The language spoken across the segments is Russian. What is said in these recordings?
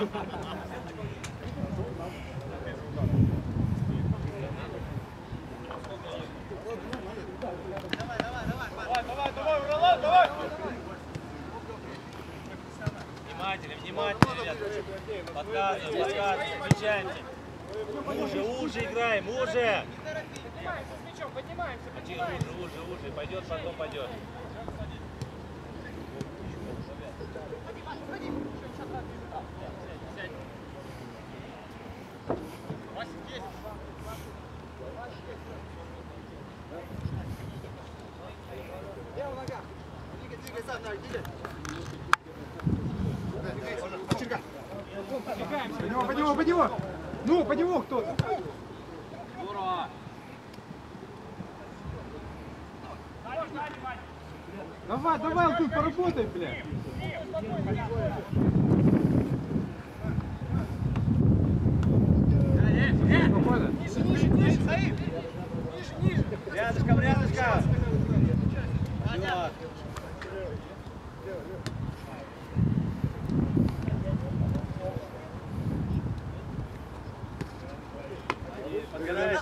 Oh, Тут поработай, блядь! Спокойно. Рядышком, рядышком. Вперед. Подгоняешь.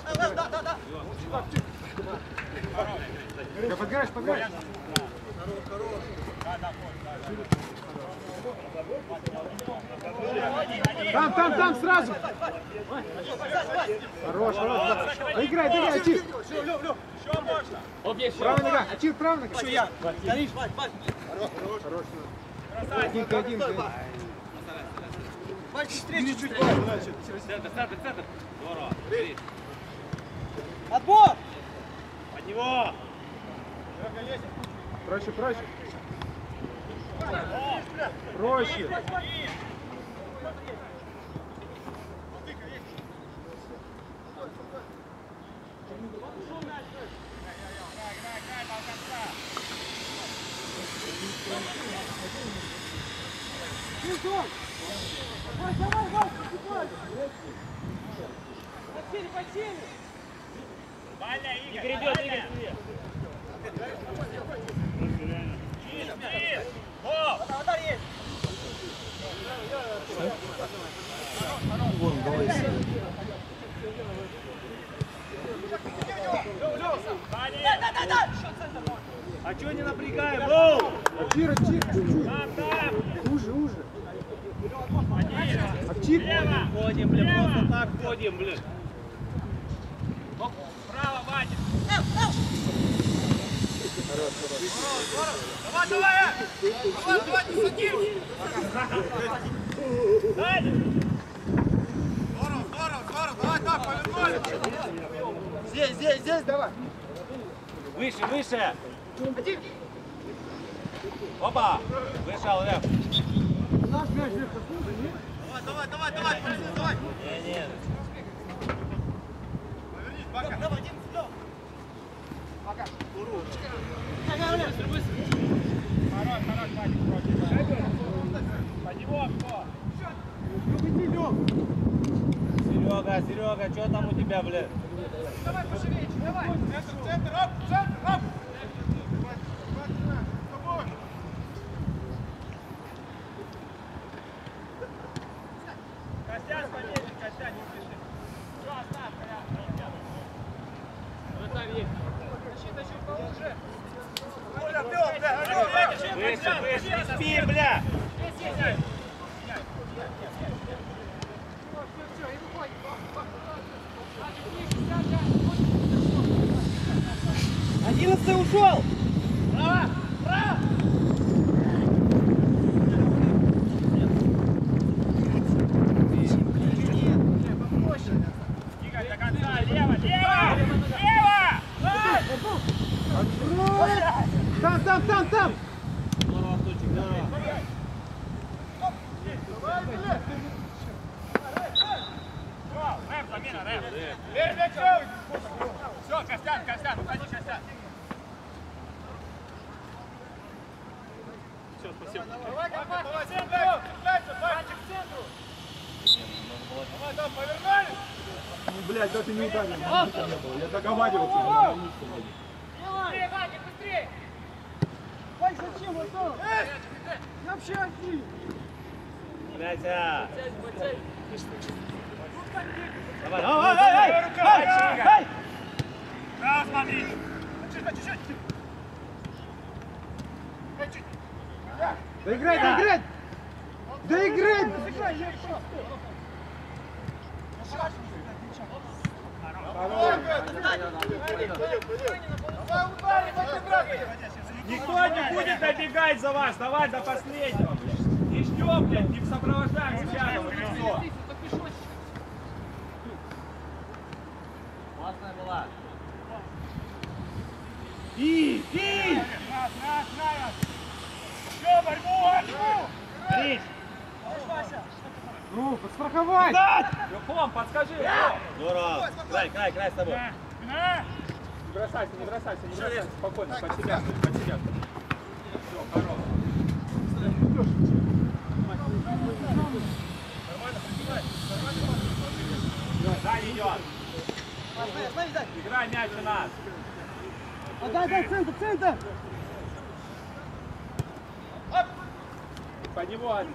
Я подгораешь, подгораешь. Там, там, там, сразу! Хорош, хорош. да. Играй, играй, Ачир! Правая нога, Ачир, правая нога. Еще я. Хорош. Один к один. блин. Центр, центр, центр. Здорово. Отбор! Под него. Проще, проще. Проще. Не перейдет, Игорь. Удар есть! А что не напрягаем? Гоу! Ачир, Ачир, чуть-чуть. Там, там. Уже, уже. Ачир. Ходим, блин, просто так ходим, блин. Право, Вадик. Давай, давай! Давай, давай, не садись! Здорово, здорово, здорово! Давай так, повернули! Здесь, здесь, здесь, давай. Выше, выше! Опа! Вышел, Лев. Наш мяч вверх нет? Давай, давай, давай, давай, давай! Не, не. Серега, Серега, что там у тебя, блин? Давай пошевеличь, давай! Центр, оп, центр, оп! Костян, помедленнее, Костян, не спеши. Все, оставь, порядок. Защита чуть поуже! Выше, выше, спи, бля! Здесь есть! Все, все, и выходит! Значит, ниже, сядь, да! Одиннадцатый ушел! Право! Право! Игорь, до конца! Лево! Лево! Лево! Открой! Там, там, там, там! Здорово, Артурчик, здорово. Рэп, замена, рэп. Бей мячом! Все, Костян, Костян, уходи, Костян. Все, спасибо. Давай, давай, давай, к центру! Давайте к центру! Давай, да, повернули! Ну, блядь, да ты не ударил. не было. Я договаривался. но не успел. Быстрее, Вадик, быстрее! Вань, зачем, Антон? Я вообще один! Играйся! Давай, давай, давай, давай! Давай! Право смотри. Чуть-чуть, чуть-чуть. Доиграй, доиграй! Доиграй! Давай ударим, отыграй. Никто не будет добегать за вас, давай до последнего, блядь. Не ждем, блядь, не сопровождаем ребята, вот и все. Классная была. Нас, нас. Все, борьбу, борьбу. Борис! Ну, подстраховать! Юхом, подскажи! Здорово! Край, край, край с тобой. Не бросайся, не бросайся, не бросайся, спокойно, под себя, под себя. Все, хорош. Дань идет. Играй мяч у нас. Отдай, дай, центр, центр! Под него, Алекс.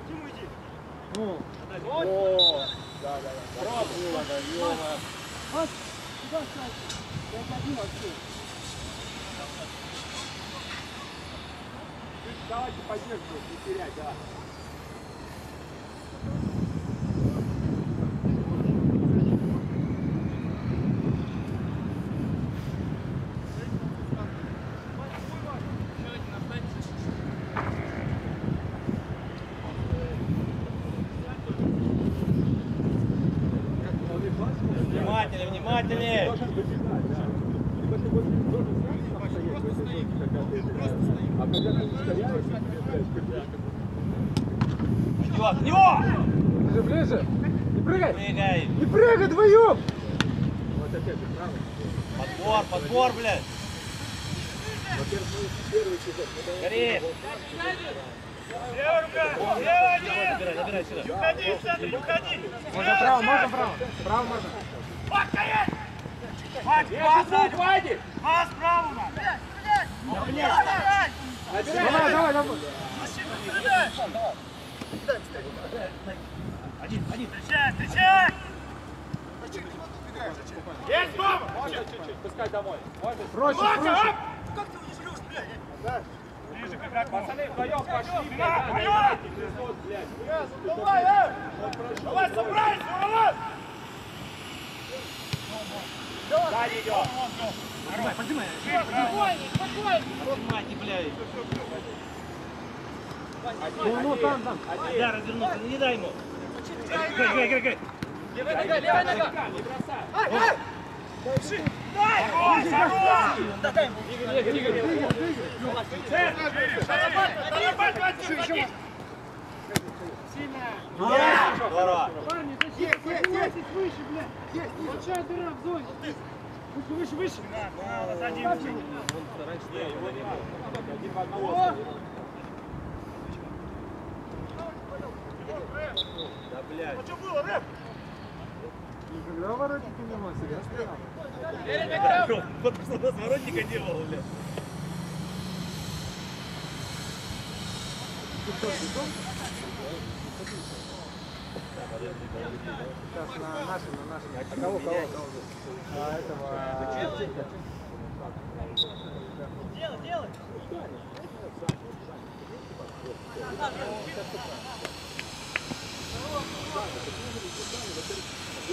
Ну, О, да, да, да. Пробуй, надо, ё-моё. вот, сюда ставь. Я один вообще. Давайте поддержку, не терять, да. Внимательнее, внимательнее! Идет, в него! Ближе, ближе! Не прыгай! Прыгай! Не прыгай вдвоем! Подбор, подбор, блядь! Гори! Левая рука, левая нет. Забирай, забирай сюда. Не уходи, в центр, не уходи. Можно право, можно право. Право можно. Пак, стоять. Пак, пас, хватит! пас справа у нас. Давай, давай, давай. Встречай, встречай. Есть, мама. Пускай домой. Можешь? Проще, Мака, проще. оп. Как ты не жрешь, блядь? Ближе к игроку. Пацаны вдвоем пошли, блядь, вперед! блядь. Давай, э! Давай, собрались, Роман! Сзади идет. Спокойно, спокойно. Мать, блядь. Ну, ну, там, там. Да, развернулся, не дай ему. Играй, играй, играй, играй. Левая нога, левая нога. Большая дыра в зоне. Выше, выше, выше. Один. Не, его не было. Один в одного. Да, блядь. Что было, рэп? Когда воротники не я стоял. Вот просто разворотника не было, блядь. Сейчас на нашем, на нашем. А кого, кого? А этого...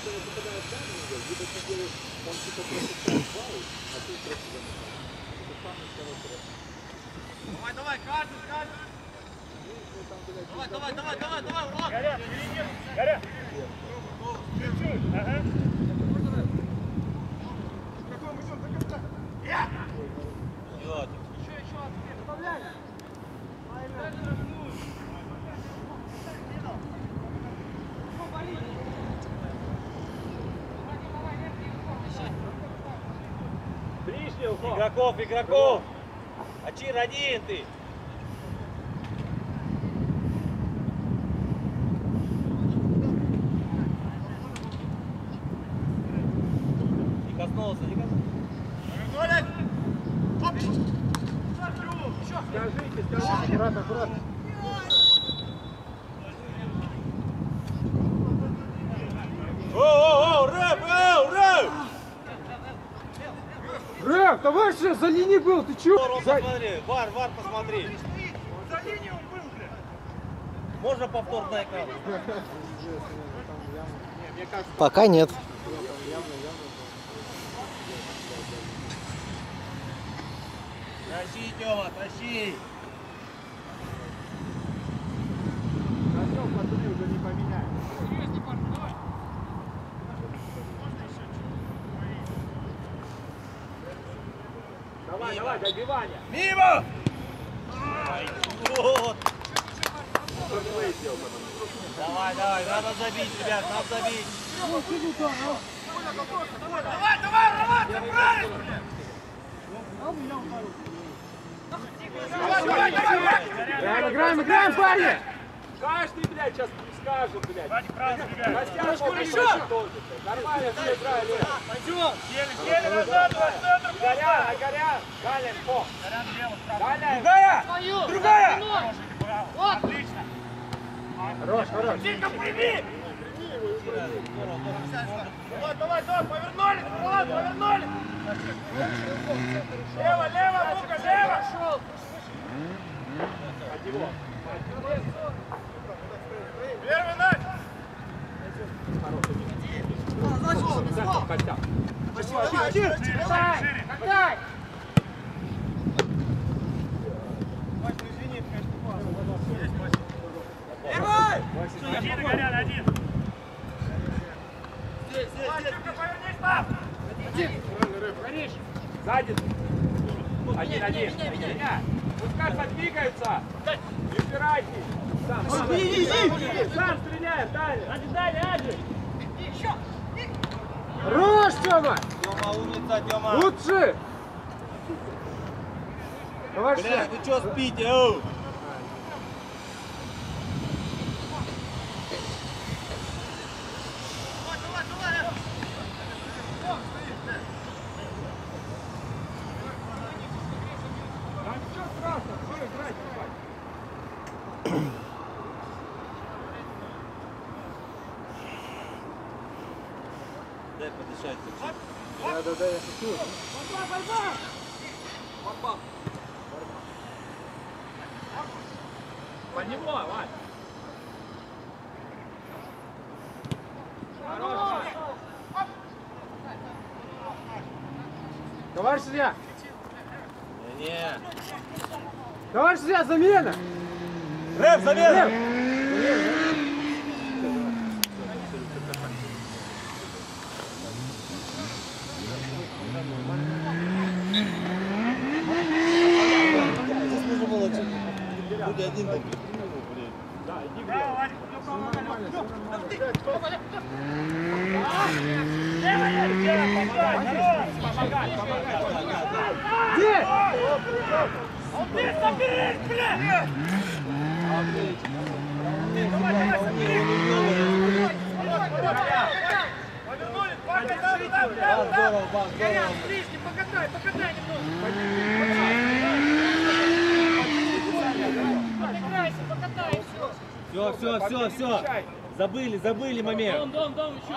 Давай, давай, каждый, каждый! Давай, давай, давай, давай, давай, Урод! Горя, перейди. Горя. Чуть-чуть, ага. Идет. Игроков, игроков. Ачир, один ты. Не коснулся, не коснулся. Повернулись! Оп! Скажите, скажите. Аккуратно, аккуратно. товарищ за был, чё? Ром, За- посмотри, вар, вар, посмотри. Можно повтор на экран? Пока нет. Тащи, Тёма, тащи. Давай, давай, добивание. Мимо! Вот. Давай, давай, надо забить, ребят, надо забить. Давай, давай, Роман, ты правильно! Давай, давай, давай! Играем, играем, парни! Каждый, блядь, сейчас скажет, блядь. Растяжку еще! Нормально, все играли. Пойдем! Еле назад, Горя, горя. Галя, по. Галя. Другая! Твою! Другая! Спиной! Вот! Хорош, хорош. Давай, давай, давай, повернули, Влад, повернули. Лево, лево, Лука, лево. Первый нач. Отдай! Сзади. Один, один. Меня. Пускай подвигаются. Не упирайтесь. Сам, сам. Сам стреляй, дальше. Один, дальше, один. Хорош, Тёма! Тёма, умница, Тёма! Лучше! Товарищ, Бля, вы чё спите, оу? Да ничего страшного, что играть, давай. Дай подышать. да, да, да, я шучу. Под него, Вань. Хорош. Товарищ судья! Не, Товарищ судья, замена! Рэп, замена! Здесь нужно было чуть- Будь один был. Где? Бан, здорово, бан, здорово. Ближний, покатай, покатай немного! Отыграйся, покатай, все! Все, все, все, все. Забыли, забыли момент. Дом, дом, дом, еще!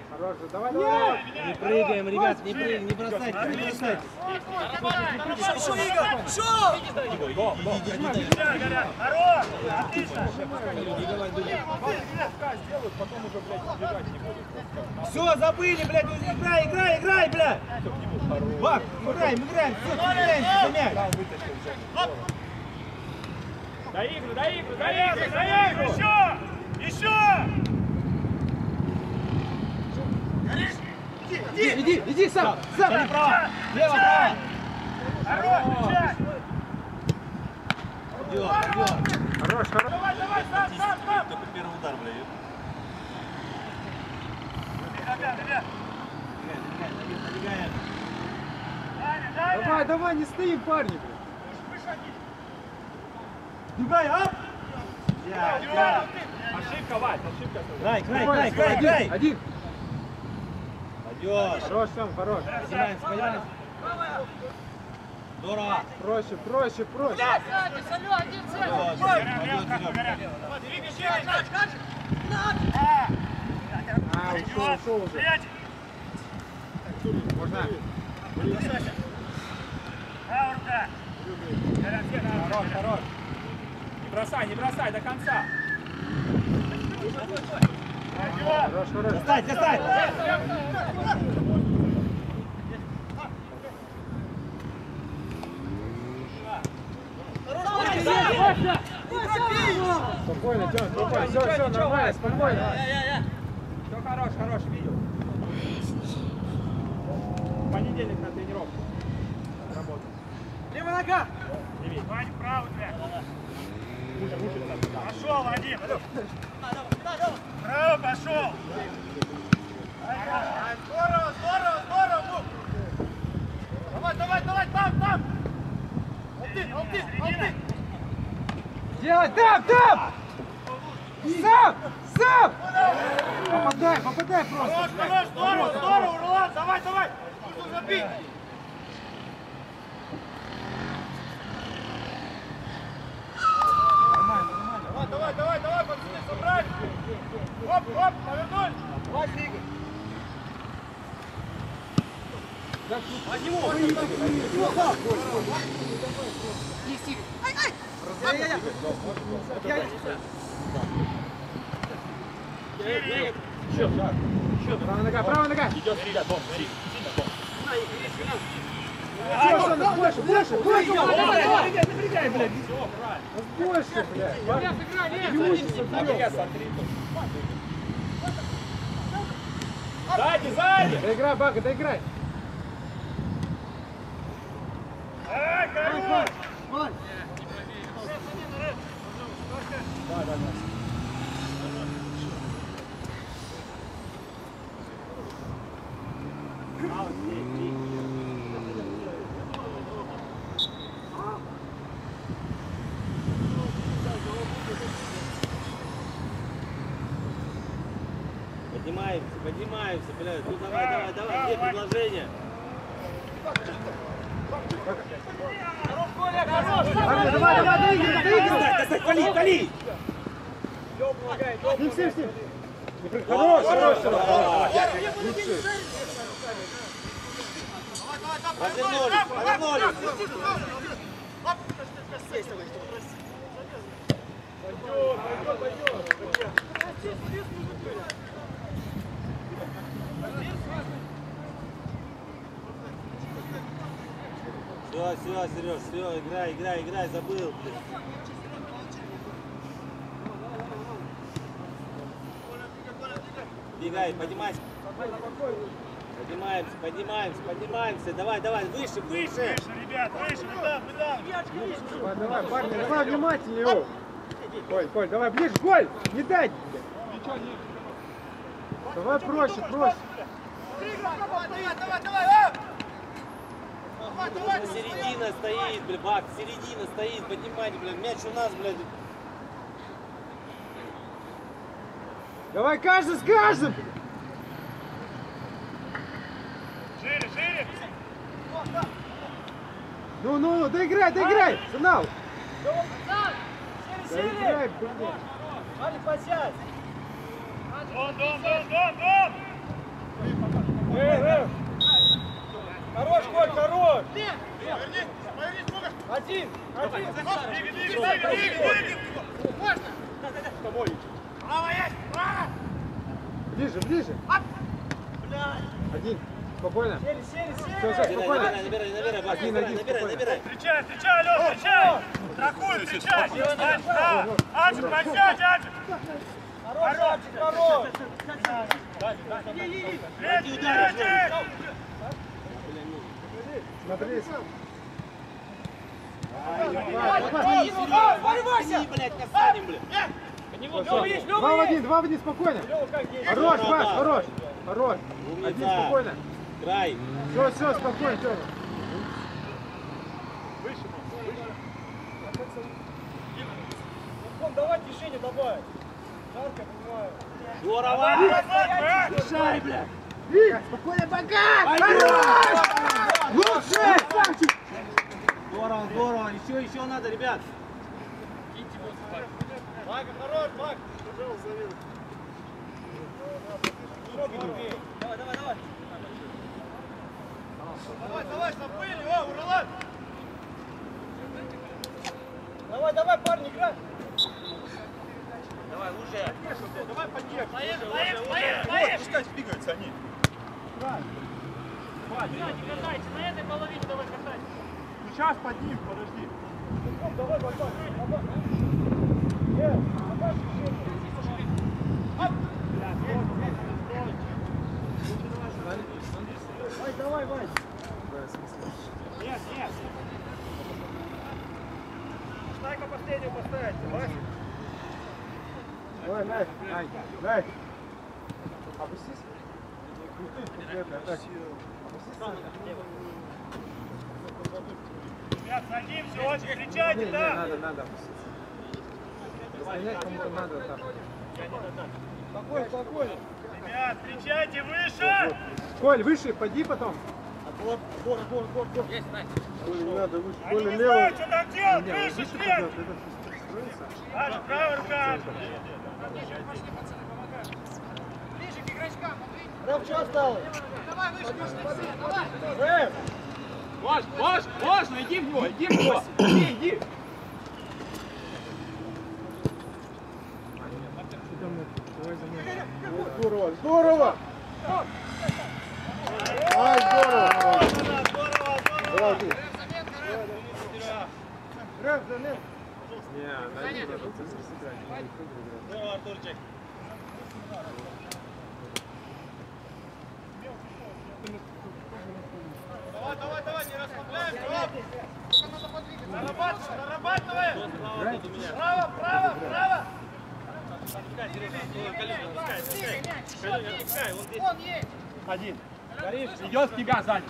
Хорош, давай, давай! Не прыгаем, ребят, не прыгаем, не бросайте, не бросайте. Все, забыли, блядь, играй, играй, играй, блядь. Бак, играем, играем, все, мяч. Доигрывай, доигрывай, доигрывай, доигрывай. Еще! Еще! Иди, иди, иди сам, сам! Лево, право. Хорош. Хорош, хорош! Давай, давай, сам, сам, сам! Только первый удар, блядь. Давай, давай, не стоим, парни! блин. Бегай, а? Ошибка, Вась, ошибка. Играй, играй, Давай, играй, играй, один. Один! Бьешь. Хорош, Тём, хорош. Поднимаемся, поднимаемся. Здорово. Проще, проще, проще. Сзади, Саня, один вперед, вперед. А, ушел, ушел уже. Можно. Хорош, хорош. Не бросай, не бросай до конца. Хорош, хорош. Достать, достать. Спокойно, Тём, спокойно. Все, все, нормально, спокойно. Все хорош, хорош, видел. В понедельник на тренировку. Работа. Левая нога. Пошел, Вадим! Право пошел! Здорово, здорово, здорово! Давай, давай, давай, там, там! Алтын, алтын, алтын! Делай, там, там! Сам, сам! Попадай, попадай просто. Хорош, хорош, здорово, здорово, Рулан, давай, давай! Нужно забить! Давай, давай, давай, давай, пацаны, собрали! Оп, оп, повернули! Давай, двигай! Правая нога, правая нога. Идет, Все, все, нас больше, больше, больше. Напрягай, блядь. Больше, блядь. Юнится, блядь. Сзади, сзади. Доиграй, Бага, доиграй. Эй, хорош! Поднимаемся, блядь. Ну давай, давай, давай. Где предложение? Давай, давай, давай, доиграй, доиграй. Достать, вали, вали. Ним, с ним. Хорош, хорош, хорош. Развернулись, повернулись. Все, все, Сереж, все, играй, играй, играй, забыл. блин. Бегай, поднимайся. Поднимаемся, поднимаемся, поднимаемся. Давай, давай, выше, выше. Выше, ребят, выше, мы там, мы там! Давай, давай, парни, давай внимательнее. о. Коль, Коль, давай ближе, Коль, не дай. Давай проще, проще. Давай, давай, давай, давай! Давай! Середина стоит, блин, бак, середина стоит, поднимайте, блин, мяч у нас, блядь. Давай каждый с каждым. Шире, шире! Ну, ну, ну, доиграй, доиграй. Сигнал. Сзади. Доиграй, блин. Дон, дон, дон, дон, дон! Хорош, Коль, хорош. Повернись, повернись, много! Один, один. Двигай, двигай, двигай, двигай, двигай! Можно! Право есть, право! Ближе, ближе. Один. Спокойно. Все, все, Набирай, спокойно. набирай, набирай, набирай, Один, один, набирай, набирай. Встречай, встречай, Алёш, встречай! Страхуй, встречай! Аджик, подсядь, Аджик! Хорош, Аджик, хорош! Третий, третий! Смотри. Ворвайся! блядь, касаем, блядь. Два в один, два в один, спокойно. Хорош, Паш, хорош. Хорош. Один, спокойно. Край. Все, все, спокойно, Тёма. Здорово! Шай, бля. Спокойно, пока! Лучше! Здорово, здорово. Еще, еще надо, ребят. Мак, хорош, Мак. Давай, давай, забыли, о, Уралан! Давай, давай, парни, играй! Давай, лучше. Давай подъехали. Поехали, поехали, поехали. Пускай двигаются они. Не катайте, на этой половине давай катайте. Сейчас под ним, подожди. Вась, давай, Вась! Нет, нет. Шнайка последнюю поставить, давай. Давай, Найк, Найк, Найк! Опустись! Ребят, садимся, очень кричайте, да? Надо, надо. Заставлять кому-то надо так. Спокойно, спокойно. Ребят, кричайте выше! Коль, выше, поди потом. Они не знают, что там делать, выше, след! Аж, правая рука! Ближе к игрочкам, Матвей. Рэп, что осталось? Давай выше, выше, давай. Рэп! Ваш, ваш, важно, иди в него, иди в него. Иди, иди. Здорово, здорово! Ай, здорово! Здорово, здорово! Здорово! Заметно, Рэп. Рэп, замет! Здорово, Артурчик! Давай, давай, давай, не расслабляемся! оп! Нарабатывай, нарабатывай! Право, право, право! Он есть. Один. Идет в тебя сзади.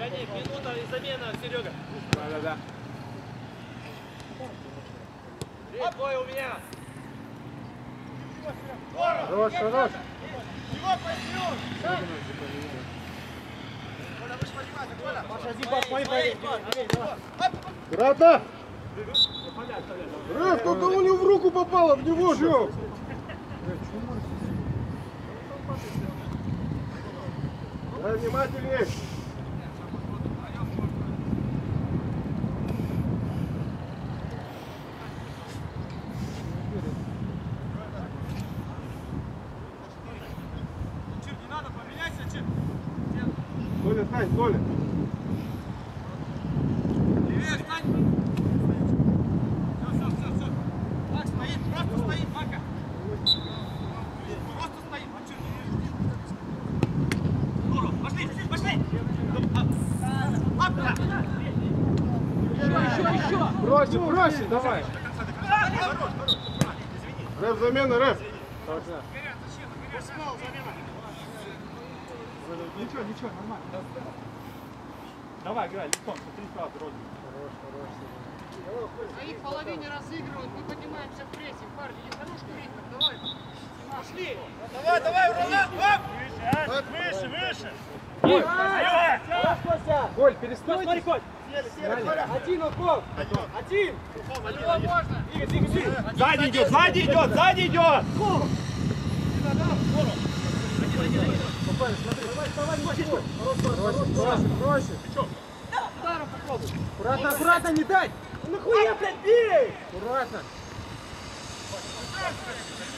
Минута и замена, Серега. Да, да, да. Двое у меня. Хорош, хорош! Его пойдет. Грата! Рэп, только у него в руку попало, в него же! Внимательнее! Чир, не надо, поменяйся, Чир. Толя, стань, Толя! Левее встань. Все, все, все, все. Так, стоит, просто стоит, Мака. Просто стоит, а Чир, не видишь? Здорово, пошли, пошли. Ап, ап, да. Проще, проще, давай! Рэп, замена, рэп! Ничего, ничего, нормально. Давай, играй, лицом, смотри сразу, Роди. На их половине разыгрывают, мы поднимаемся в прессинг. Парни, не хорош ритм, давай. Пошли. Давай, давай, Уралан, оп. Выше, выше, выше. Серега. Коль, перестой! Смотри, Коль. Один укол! Один! Его можно. Сзади идет, сзади идет, сзади идет. Проще, проще! Ударом попробуй. Аккуратно, аккуратно, не дай! Ну нахуя, блядь, бей! Аккуратно!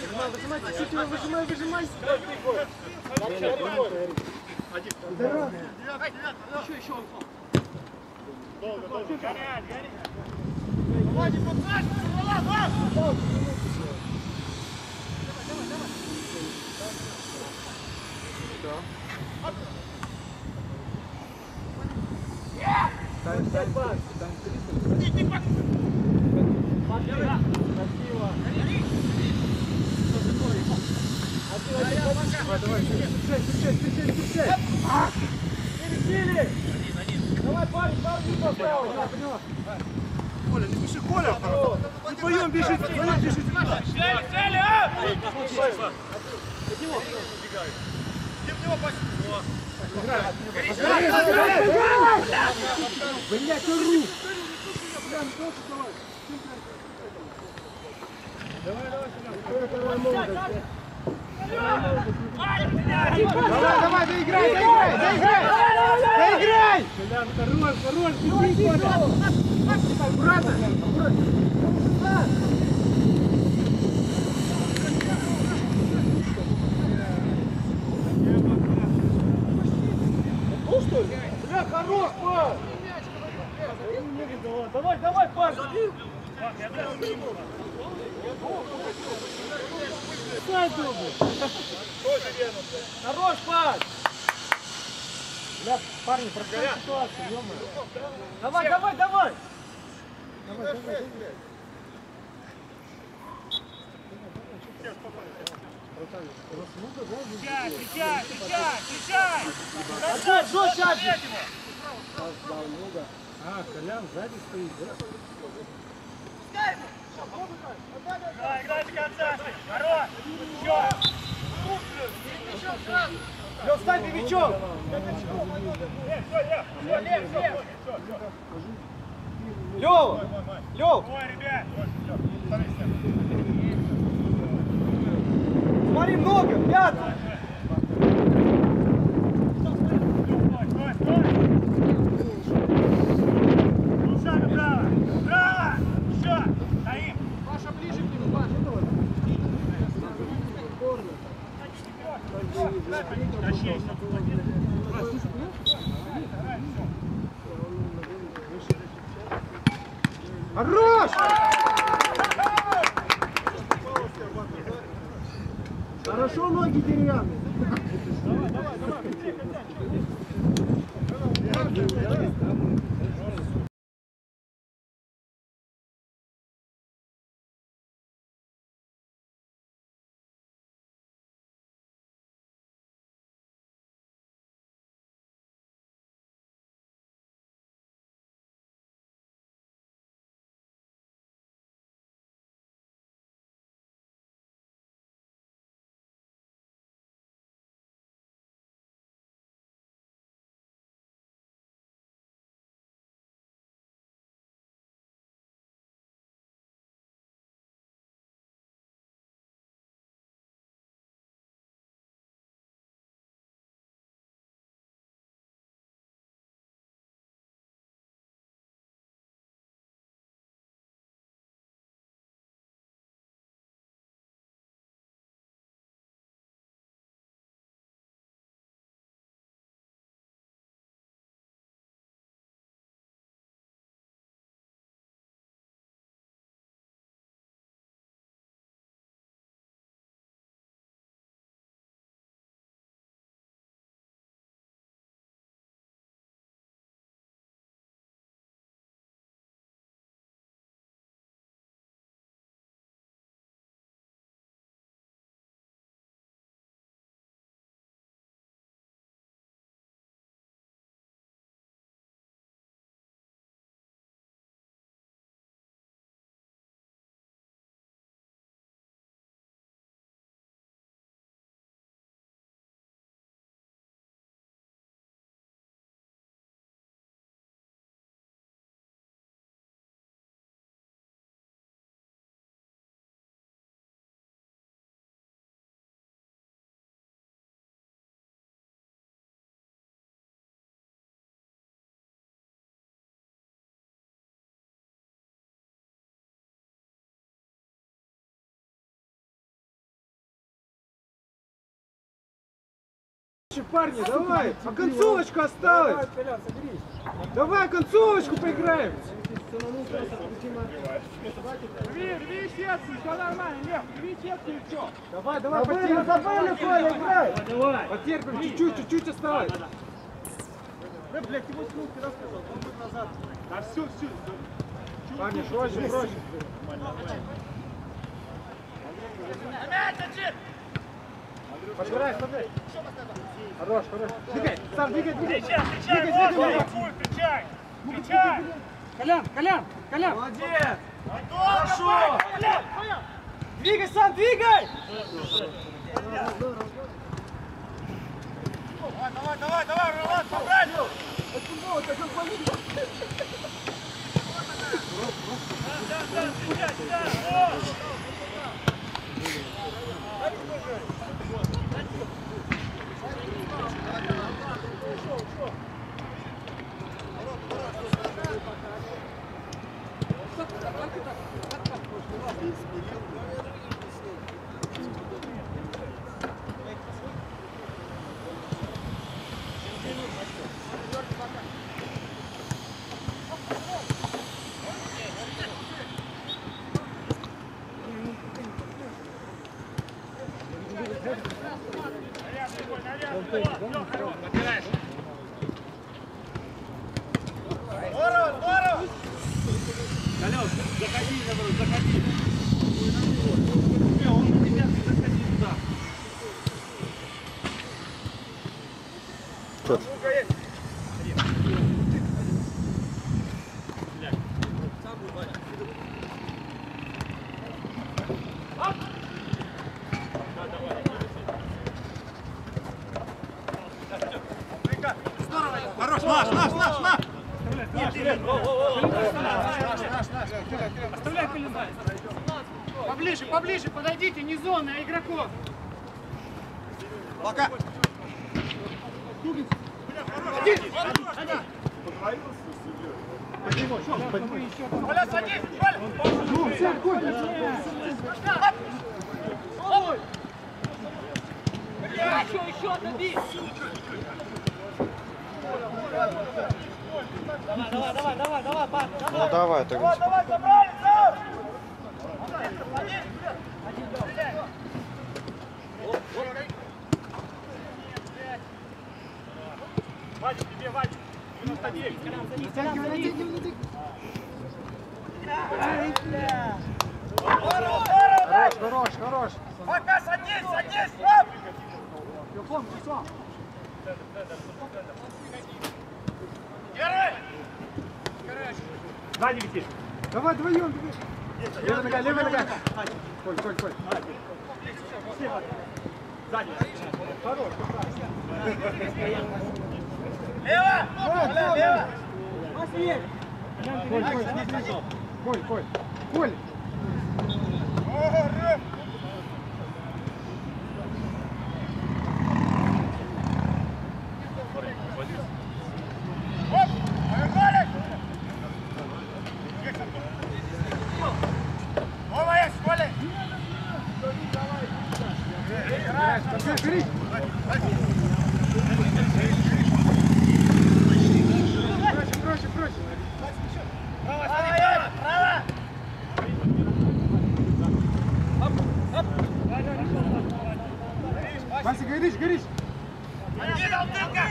Выжимай, выжимай, чуть его выжимай, выжимай! Здорово! Еще, еще он. Горять, горять. Давай, не подсаживай, Уралан, оп. Стань, стань, стань, стань, Давай, давай, встречай, встречай, встречай, встречай! Пересили! Давай, парень, парень, поставил! Коля, не спеши, Коля! Не вдвоем бежите, вдвоем бежите туда! Цели, цели, а! Где в него пас? Давай, давай, доиграй, доиграй, доиграй! Доиграй! Хорош, хорош, беги! Аккуратно! Бля, хорош, пас! Давай, давай, пас! Стой, добрый! Хорош, пас! Бля, парни, простая ситуация, ё Давай, давай, давай! Давай, давай, давай. Встречай, встречай, встречай! А что, что сейчас? Его! А, Колян сзади стоит, да? Давай, играй до конца! Хорош! Еще! Лев, Лев! Все, Лев, становись. смотри, много, пятый! Парни, давай! А концовочка осталась! Давай концовочку поиграем! Рви, рви сетку, все нормально, Лев, рви сетку и все. Давай, давай, потерпим! Забыли, Коля, играй! Давай! Потерпим, чуть-чуть, чуть-чуть осталось! Да, блядь, его снуки рассказал, он будет назад. Да все, все. Парни, проще, проще. Подбирай, смотри. Хорош, хорош. Двигай, сам двигай, двигай. Встречай, встречай, Двигай, двигай, он, встречай, встречай. Колян, Колян, Колян. Молодец! Хорошо! Двигай сам, двигай! Давай, давай, давай, Ролан, побрать! Здорово, Давай вдвоем! Левая нога, левая нога! Коль, Коль, Коль! Сзади. Лево! Коля, лево! Коль, Коль, снизу! Коль, Коль! Коль! Ого, Рым! Оп! Повернули! Вова есть, Коля! Бери, бери! Проще, проще, проще! Право, стоять! Право! Вася, горишь, горишь! Один, Алтынка!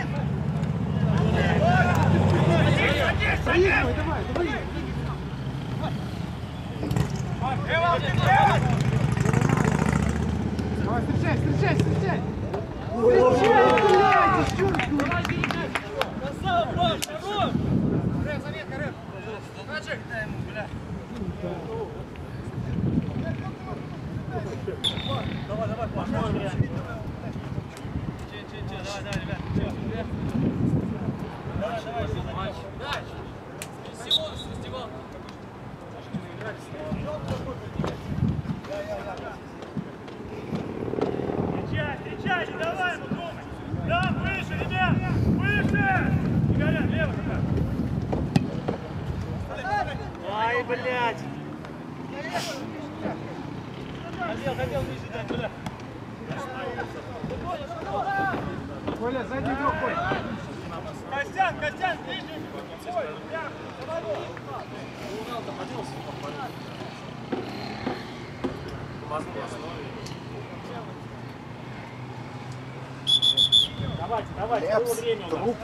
Садись, садись, Проигрывай, садись! давай, давай! Лево, Алтын, лево! Давай, встречай, встречай, встречай! Встречай, блядь, еще раз говорю! Встречай, встречай, не давай ему думать! Да, выше, ребят! Выше! Игоря, лево туда! Ай, блядь! Коля, задний игрок, Коль! Давайте, давайте. Было время у нас.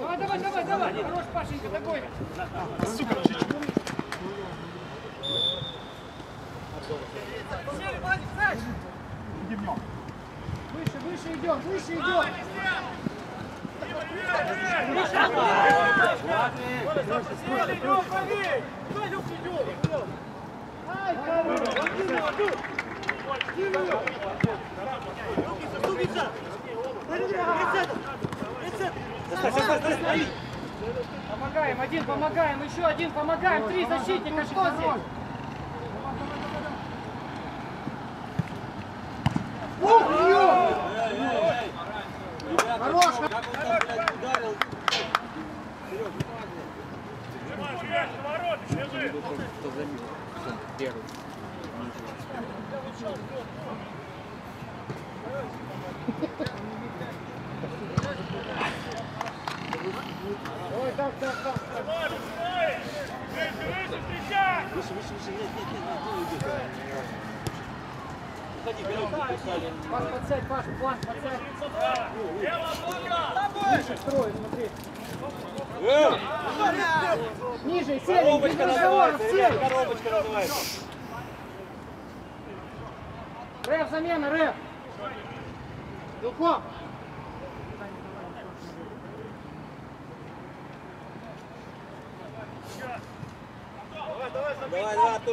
Давай, давай, давай, давай! Хорош, Пашенька, такой! Сука, чуть-чуть! Выше, выше идем, выше идем! Выше, выше! Выше, выше! Помогаем, один помогаем, еще один помогаем, три защитника, что здесь?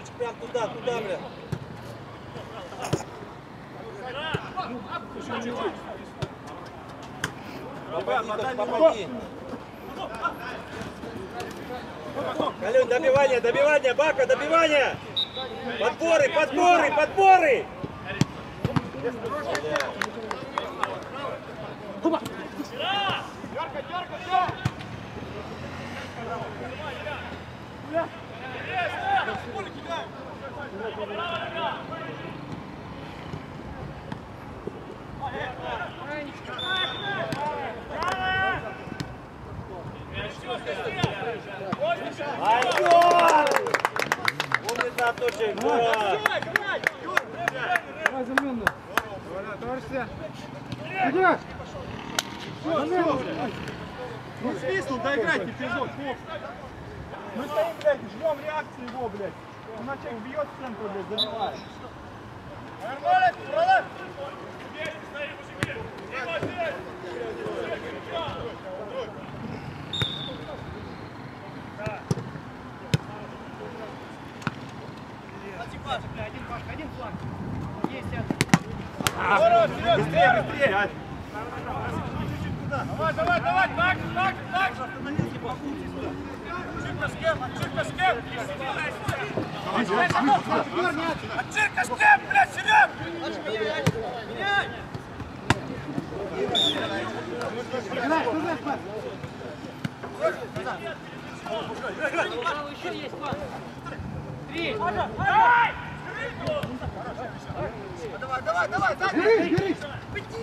Вовчик, прям туда, туда, бля. Попади, попади. Ален, добивание, добивание, Бака, добивание! Подборы, подборы, подборы! Дерка, дерка, дерка! Ну свистнул, доиграйте эпизод. Мы стоим, блядь, ждем реакции его, блядь. Человек бьет в центр, блядь, забивает. Один флаг, один флаг. Есть это. Быстрее, быстрее! Давай, давай, давай, так, так, так. Чирка с кем, чирка с кем? А чирка с кем, блядь, Серег? Пожалуй, еще есть флаг. Три. Давай, давай, давай, так. Берись, берись.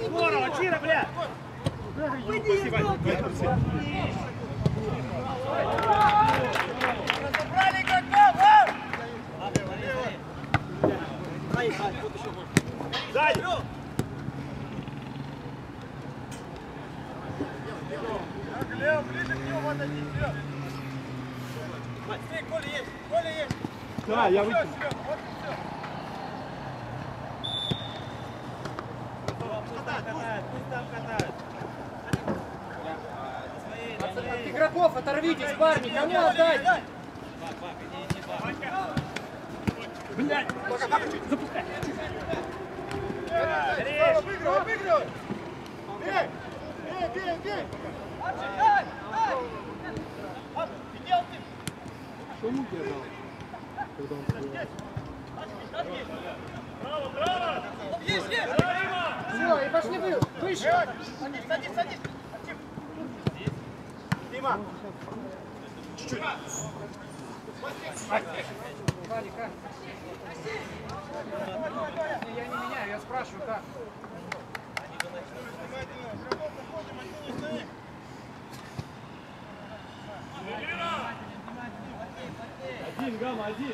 Здорово, Чира, бля! Разобрали игроков, а? Сзади! Лев, ближе к нему, вот один, Серег. Быстрее, Коля есть, Коля есть. Да, я. Серег, вот и всё. Пусть там катают! От игроков оторвитесь, парни. Кому отдать? Обыгрывай, обыгрывай. Бей, бей, бей, бей. Дай, дай. Оп, Идел ты. Что ему дал? Когда он сбивал? Есть, есть. Все, и пошли вы. Выше. Садись, садись, садись. Дима! Владик, как? Не, Я не меняю, я спрашиваю, как. Один, Гамма, один.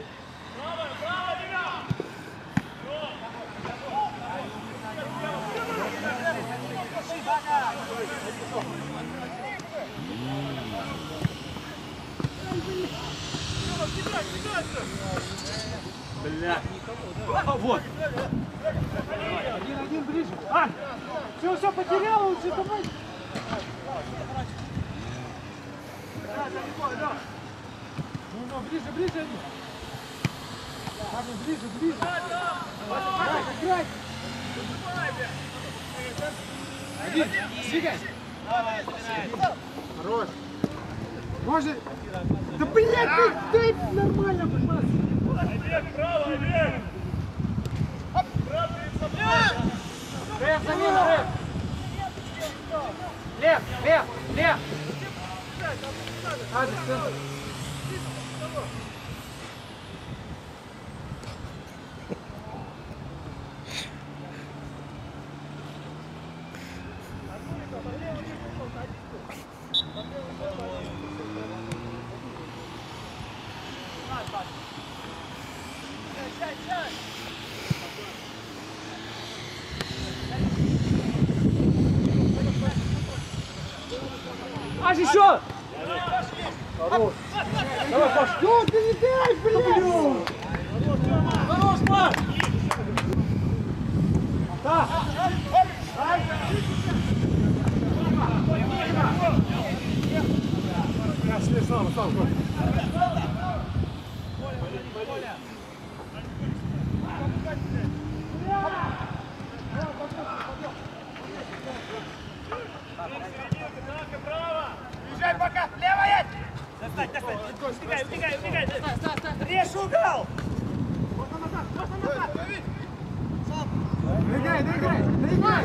Бля! А, вот! Один, один ближе. А! Все, все, потерял, уже давай. Ну, ну, ближе, ближе. один. Парни, ближе, ближе. Играй, играй. Один, двигай. Хорош. Может... Да, блядь, ты, дай нормально, пожалуйста. Лев, замена, Лев. Лев, Лев, Лев. Адрес, центр. Аж еще! Хорош. Давай, Паш. Ну, ты не дай, блядь! Хорош, Паш! Да. Слава, слава, слава. угол! Доиграй, доиграй, доиграй!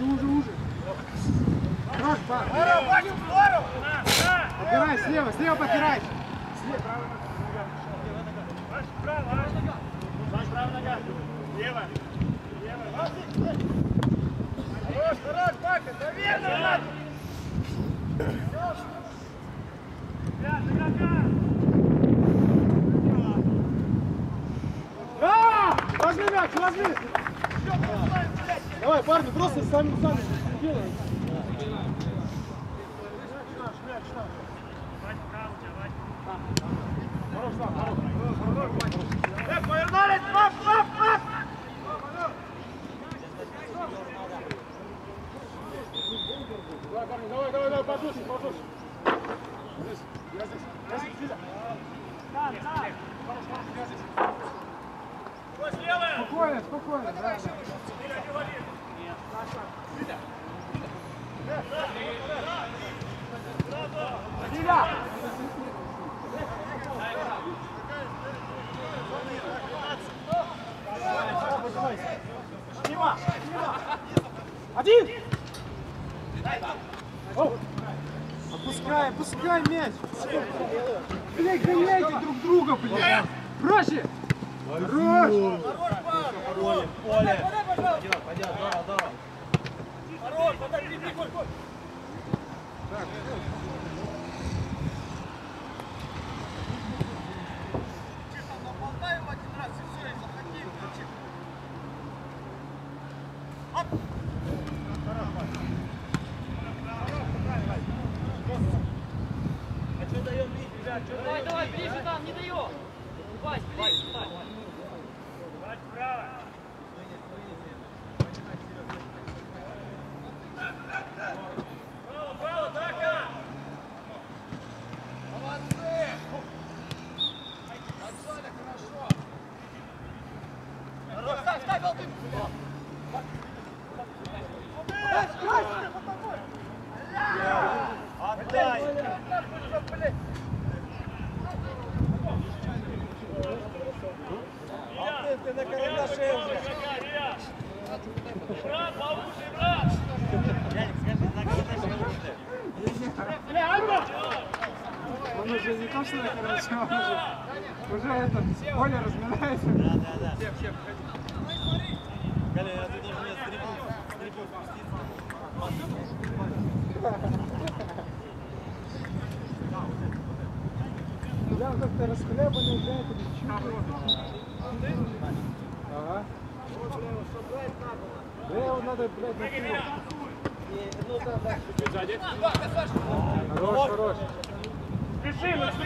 Уже, уже, уже. Хорош, Бар. Здорово, Ваня, здорово! Подбирай слева, слева подбирай. Право, Ваш, право нога. Лево. Лево. Хорош, хорош, Бака, доверно, Ваня. Пятый, нога. А! Возьми мяч, возьми! Давай, парни, просто сами, сами делаем. Э, повернулись, оп, оп, оп! Давай, давай, давай, подушек, подушек. Здесь, я здесь, я здесь, Филя. Пусть левая! Спокойно, спокойно, да, да. Филя! Один! Оу! Опускай, опускай мяч! Блять, гоняйте друг друга, блядь! Проще! Хорош! Поле, поле. Пойдет, пойдет, здорово, здорово. Хорош, подожди, бегой, бегой! Давай, давай, ближе там, не даем. Вась, ближе, Вась. Вась, право! Право, право, атака! Отдай. А ты, ты на карандаше уже. Брат, повыше, брат! Яник, скажи, на карандаше уже. Он на хорошо, он уже, уже это, поле разминается. Да, да, да. Всем, всем, приходи. Галя, а ты должен мне с трибун, трибун спуститься. Я как-то расхлябанный, блядь, или чё? Ага. Да его надо, блядь, на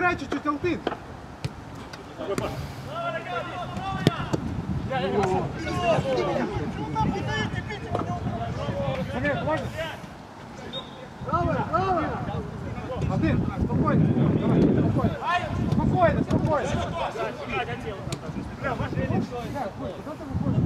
Алтын, доиграй чуть-чуть, Алтын. Алтын, спокойно. Давай, спокойно. Спокойно, спокойно. Да, Коль, куда ты выходишь?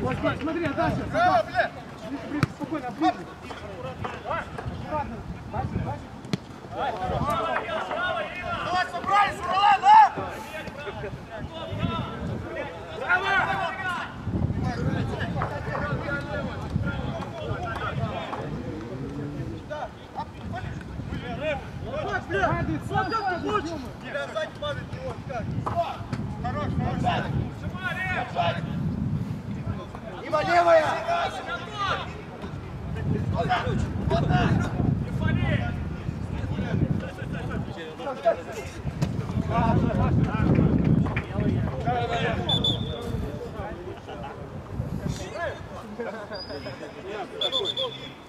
Вот, смотри, а дальше. Браво, блядь! Спокойно, ближе. Давай, собрались, Урала, да? Падает, сам падает, ё-моё. Тебя сзади падает, не вот как. Хорош, хорош. Дима, левая!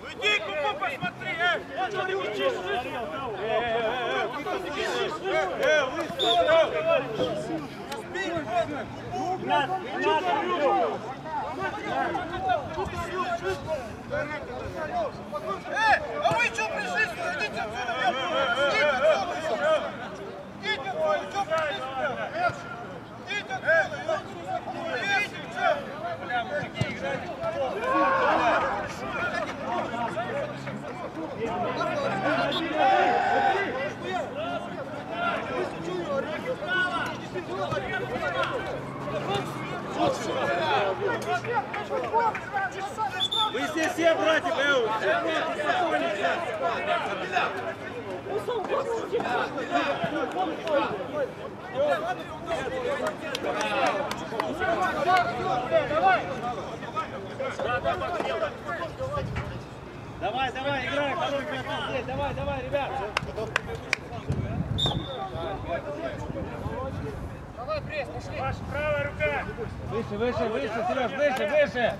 Уйди, купу посмотри, э! Вот что ты учишь, Э, вы Эй, а вы все все, братья, Бэу! Давай, давай, играй, здесь, давай, давай, ребят. Ваша правая рука! Выше, выше, выше, Сереж, выше, выше.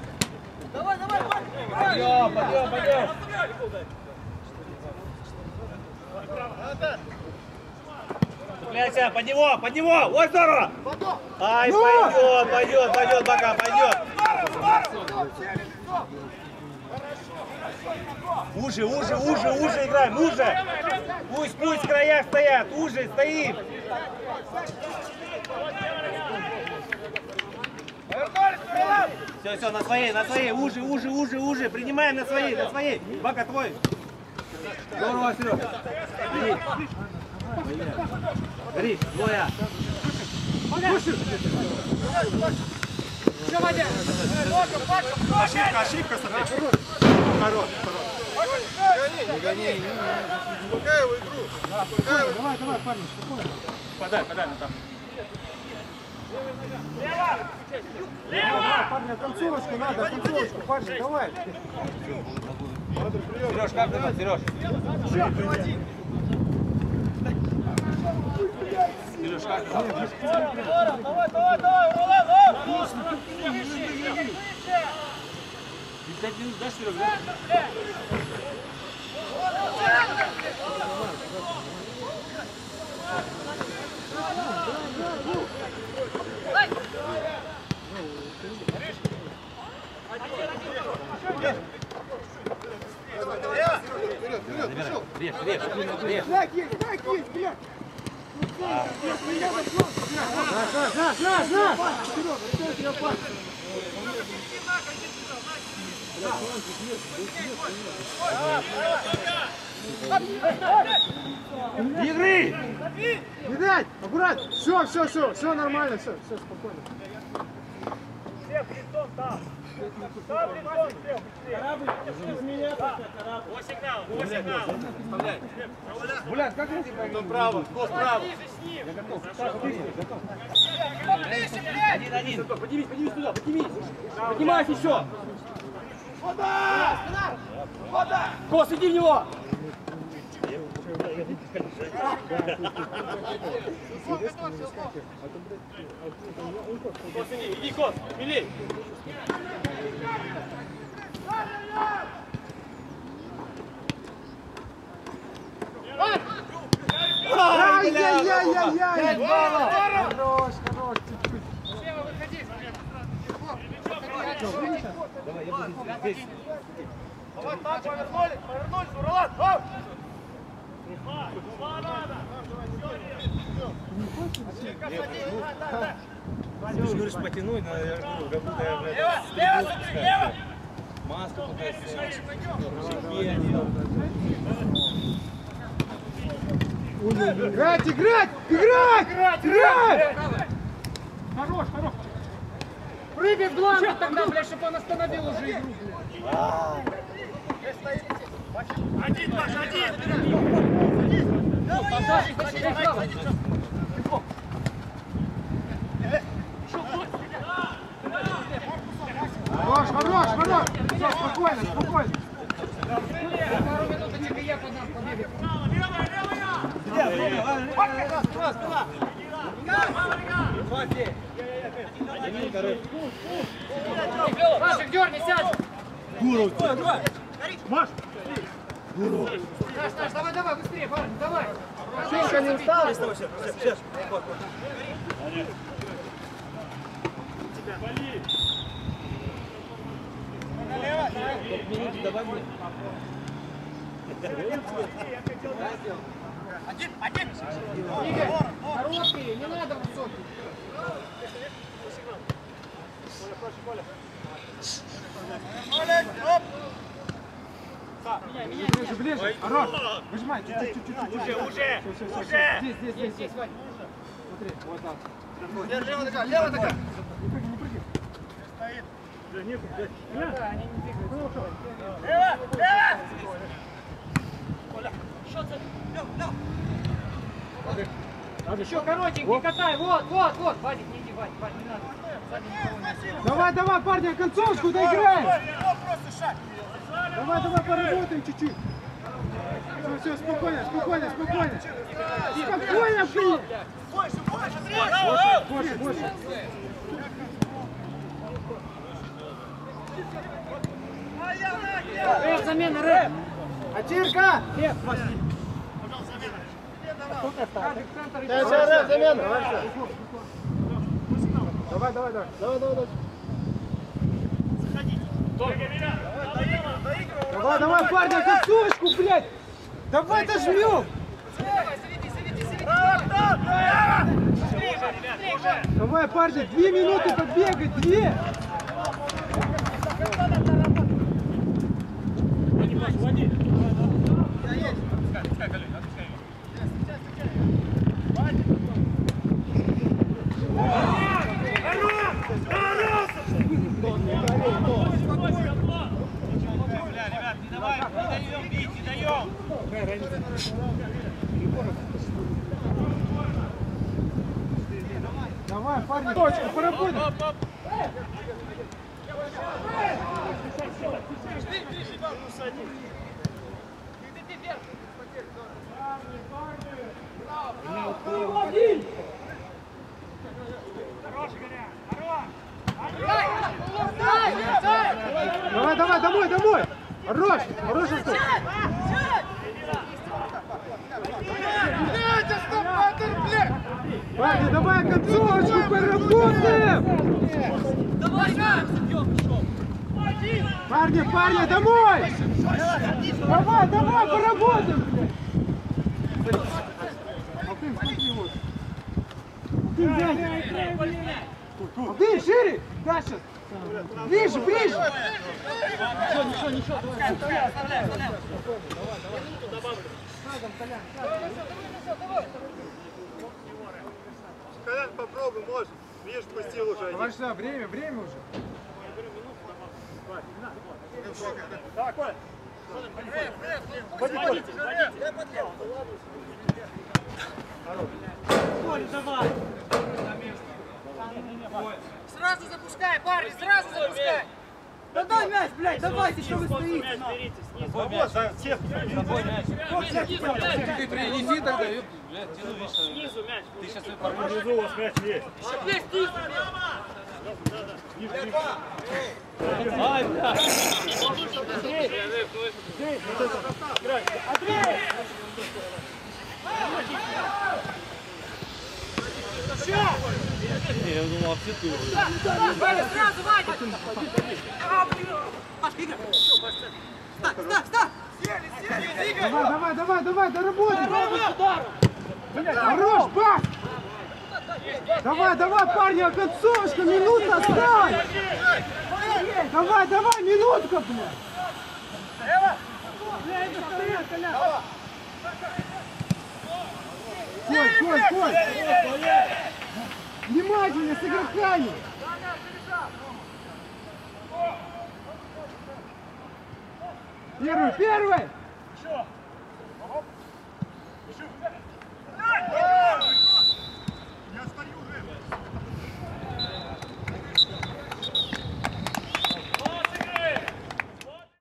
Давай, давай, Подъем, подъем, подъем. Цепляйся, под него, под него, вот здорово. Ай, пойдет, пойдет, пойдет, пока, пойдет. Уже, уже, уже, уже играем, уже. Пусть, пусть в краях стоят, уже стоим. Все, все, на своей, на своей, уже, уже, уже, уже. Принимаем на своей, на своей. Бака твой. Здорово, Серег. Гори, твоя. Ошибка, ошибка, смотри. Хорош, Успокаивай игру! Успокаивай! Давай, давай, парни, спокойно. Подай, подай, там. Парни, концовочку надо, концовочку, парни, давай. Сереж, как ты там, Сереж? Сереж, как ты там? Давай, давай, давай, Урала, давай! Пять минут дашь, Сереж? да? Режь, режь, режь. Флаг есть, флаг есть, блядь. На, на, на, на, на! Серега, у тебя пальцы? Игры! Не дай! Аккуратно! Все, все, все, все нормально, все, все, спокойно. Всех лицом там! Там лицом всех! Вот сигнал, вот сигнал! Булят, как ты тебя Право, ход право! Один, один. Поднимись, поднимись туда, поднимись. Поднимайся еще. Вода! Вода! Кос, иди в него. Кос, иди, иди, Кос, милей. Ай-яй-яй-яй-яй! Хорош, хорош, чуть-чуть. Давай так, повернулись, повернулись, Уралат! Оп! Ты же говоришь потянуть, но я говорю, как будто я, блядь, Лево, лево, смотри, лево! маску одел. Играть, играть! Играть! Играть! Играть! Хорош, хорош. Прыгай в бланку тогда, блядь, чтобы он остановил уже игру, блядь. Один, Паша, один! Подожди, подожди, право. Хорош, хорош, хорош. Все, спокойно, спокойно. Пару минут, и тебе я подам побегать. Пашик, дерни, сядь! Маш, Наш, наш, давай, давай, быстрее, парень, давай! Сенька не устал? Игорь, короткие, не надо высокие. Ближе, ближе. Хорош. Выжимай, чуть-чуть, чуть-чуть. Уже, уже, уже! Здесь, здесь, здесь, Здесь. Смотри, вот так. Лево нога, лево нога! Не прыгай, не прыгай. Да, они не двигаются. Лево, лево! Еще коротенький катай, вот, вот, вот. Вадик, не иди, Вадик, Вадик, не надо. Давай, давай, парни, концовку доиграем. Давай, давай, поработаем чуть-чуть. Все, все, спокойно, спокойно, спокойно. Спокойно, блин. Больше, больше, больше! Больше, больше. Рэп, замена, рэп. Атирка! Нет, Давай, давай, давай. Давай, давай, давай. Давай, давай, парни, концовочку, блядь! Давай дожмем! Давай, парни, две минуты побегать, две! Бля, ребят, не давай, не даем бить, не даем! Давай, парни, точку, поработай! Давай, давай, домой, домой! Хорош, хорош, Артур! Парни, давай концовочку поработаем! Парни, парни, домой! Давай, давай, поработаем! блядь. Алтын, смотри вот. Алтын, глянь. Алтын, шире! Да, сейчас. Ближе, ближе! Колян, попробуй, может. Видишь, пустил уже Давай сюда, время, время уже. Так, Коля. Сразу запускай, парни, сразу запускай. Да дай мяч, блядь, давайте, что вы стоите. Вот, всех. Ты принеси тогда, блядь, тяну, видишь, снизу мяч. Ты сейчас Внизу у вас мяч есть. Ай, бля. Не, я думал, все ты уже. Валя, сразу, Ваня! А, блин! Пашка, Игорь! Встань, встань, встань! Сели, сели, Игорь! Давай, давай, давай, давай, доработай! Блядь, хорош, бах! Давай, давай, парни, а оконцовочка, минута, отстань! Давай, давай, минутка, блядь! Давай! Кой, кой, кой! Внимательно с игроками! Первый, первый! Еще! Еще!